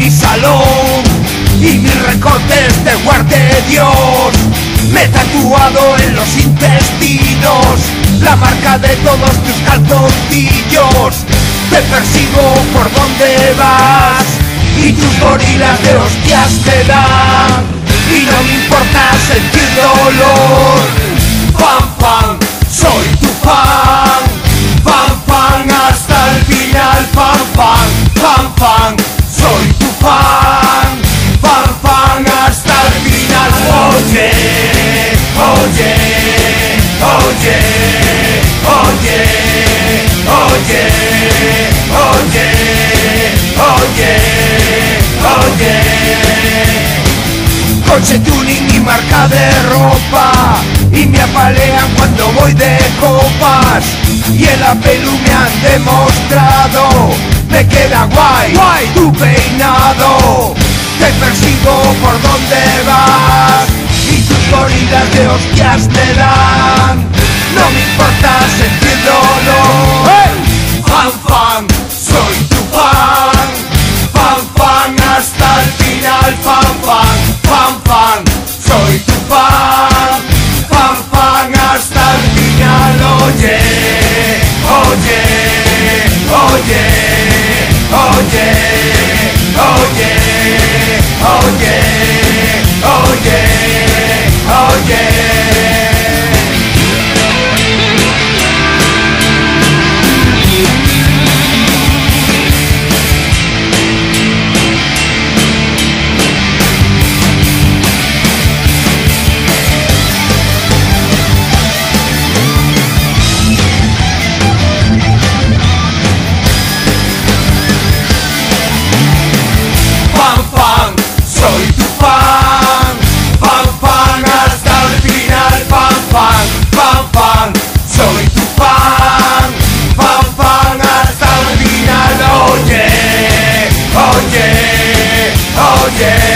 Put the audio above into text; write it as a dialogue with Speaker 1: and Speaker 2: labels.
Speaker 1: mi salón y mis recortes de guarde Dios. Me he tatuado en los intestinos la marca de todos tus calzoncillos. Te persigo por donde vas y tus gorilas de hostias te dan. Y no me importa sentir dolor. Coche tuning y marca de ropa Y me apalean cuando voy de copas Y en la pelu me han demostrado Me queda guay, guay tu peinado. Te persigo por donde vas Gorilas de hostias te dan. No me importa sentir dolor Fan, fan, soy tu fan. Fan, fan, hasta el final. Fan, fan, fan, fan Soy tu fan. Fan, fan, hasta el final. Oye, oye Oye, oye, oye Oye, oye